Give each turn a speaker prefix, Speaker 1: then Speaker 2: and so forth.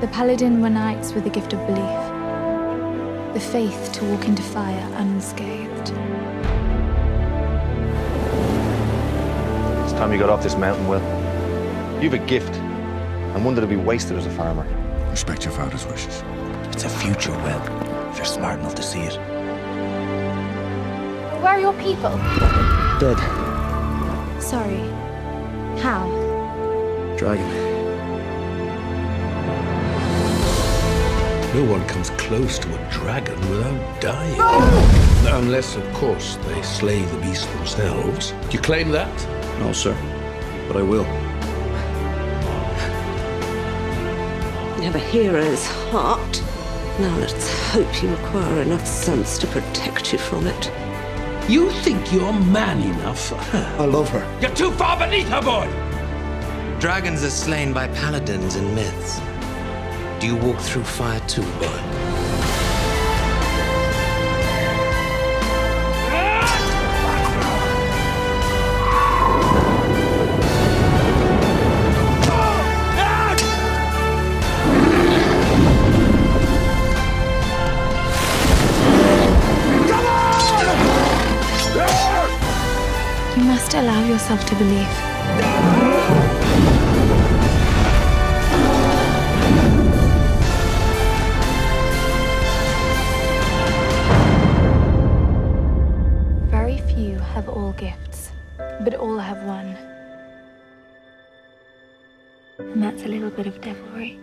Speaker 1: The paladin were knights with the gift of belief. The faith to walk into fire unscathed.
Speaker 2: It's time you got off this mountain, Will. You've a gift, and one that'll be wasted as a farmer.
Speaker 3: Respect your father's wishes.
Speaker 4: It's a future, Will, if you're smart enough to see it.
Speaker 1: Where are your people?
Speaker 4: Dead.
Speaker 1: Sorry. How?
Speaker 4: Dragon.
Speaker 5: No one comes close to a dragon without dying. Unless, of course, they slay the beast themselves. Do you claim that?
Speaker 4: No, sir. But I will.
Speaker 6: You have a hero's heart. Now let's hope you acquire enough sense to protect you from it.
Speaker 5: You think you're man enough for her?
Speaker 3: I love her.
Speaker 5: You're too far beneath her, boy!
Speaker 7: Dragons are slain by paladins in myths. Do you walk through fire too, boy?
Speaker 1: You must allow yourself to believe. All gifts, but all have one. And that's a little bit of devilry.